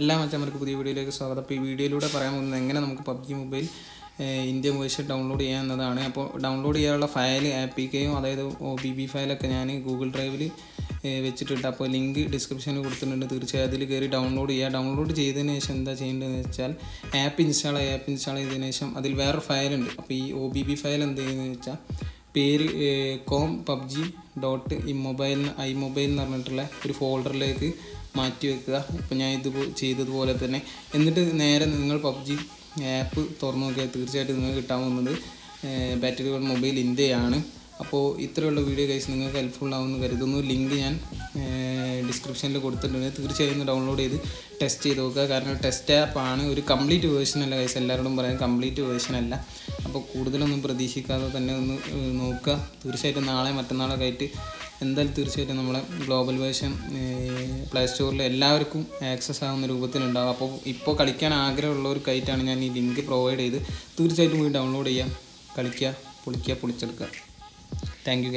എല്ലാ മച്ചന്മാർക്ക് പുതിയ വീഡിയോയിലേക്ക് സ്വാഗതം. അപ്പോൾ ഈ വീഡിയോയിലൂടെ പറയാൻ പോകുന്നത് എങ്ങനെ നമുക്ക് PUBG mobile Indian version download ചെയ്യാം എന്നതാണ്. അപ്പോൾ ഡൗൺലോഡ് ചെയ്യാനുള്ള ഫയൽ ആപ്പിക്കുകയും അതായത് ഒ ബി ബി ഫയലൊക്കെ ഞാൻ ഗൂഗിൾ ഡ്രൈവിൽ വെച്ചിട്ടുണ്ട്. അപ്പോൾ ലിങ്ക് ഡിസ്ക്രിപ്ഷനിൽ കൊടുത്തിട്ടുണ്ട്. തീർച്ചയായും അതിൽ കയറി ഡൗൺലോഡ് ചെയ്യുക. ഡൗൺലോഡ് ചെയ്തതിന് ശേഷം എന്താ ചെയ്യേണ്ടതെന്ന് വെച്ചാൽ ആപ്പ് ഇൻസ്റ്റാൾ ആപ്പ് ഇൻസ്റ്റാൾ ചെയ്തതിന് ശേഷം അതിൽ വേറൊരു ഫയലുണ്ട്. അപ്പോൾ ഈ ഒ ബി ബി ഫയൽ എന്ത് ചെയ്യുന്നതെന്ന് വെച്ചാൽ പേര് com PUBG dot E mobile I mobile എന്ന് പറഞ്ഞിട്ടുള്ള ഒരു ഫോൾഡറിലേക്ക് മാറ്റി വെക്കുക. ഇപ്പോൾ ഞാൻ ഇത് ചെയ്തതുപോലെ തന്നെ. എന്നിട്ട് നേരെ നിങ്ങൾ പബ്ജി ആപ്പ് തുറന്നു നോക്കിയാൽ തീർച്ചയായിട്ടും നിങ്ങൾക്ക് കിട്ടാൻ പോകുന്നത് ബാറ്ററി മൊബൈൽ ഇന്ത്യയാണ് അപ്പോൾ ഇത്രയുള്ള വീഡിയോ കൈസ് നിങ്ങൾക്ക് ഹെൽപ്ഫുൾ ആവുമെന്ന് കരുതുന്നു. ലിങ്ക് ഞാൻ ഡിസ്ക്രിപ്ഷനിൽ കൊടുത്തിട്ടുണ്ട്. തീർച്ചയായും ഡൗൺലോഡ് ചെയ്ത് ടെസ്റ്റ് ചെയ്ത് നോക്കുക. കാരണം ടെസ്റ്റ് ആപ്പാണ് ഒരു കംപ്ലീറ്റ് വേർഷൻ അല്ല കൈസ് എല്ലാവരോടും പറയാം കംപ്ലീറ്റ് വേർഷൻ അല്ല. അപ്പോൾ കൂടുതലൊന്നും പ്രതീക്ഷിക്കാതെ തന്നെ ഒന്ന് നോക്കുക. തീർച്ചയായിട്ടും നാളെ മറ്റന്നാളൊക്കെ ആയിട്ട് എന്തായാലും തീർച്ചയായിട്ടും നമ്മളെ ഗ്ലോബൽ വേർഷൻ പ്ലേ സ്റ്റോറിൽ എല്ലാവർക്കും ആക്സസ് ആകുന്ന രൂപത്തിലുണ്ടാകും അപ്പോൾ ഇപ്പോൾ കളിക്കാൻ ആഗ്രഹമുള്ളവർക്കായിട്ടാണ് ഞാൻ ഈ ലിങ്ക് പ്രൊവൈഡ് ചെയ്ത്. തീർച്ചയായിട്ടും പോയി ഡൗൺലോഡ് ചെയ്യാം. കളിക്കുക പൊളിക്കുക പൊളിച്ചെടുക്കുക. Thank you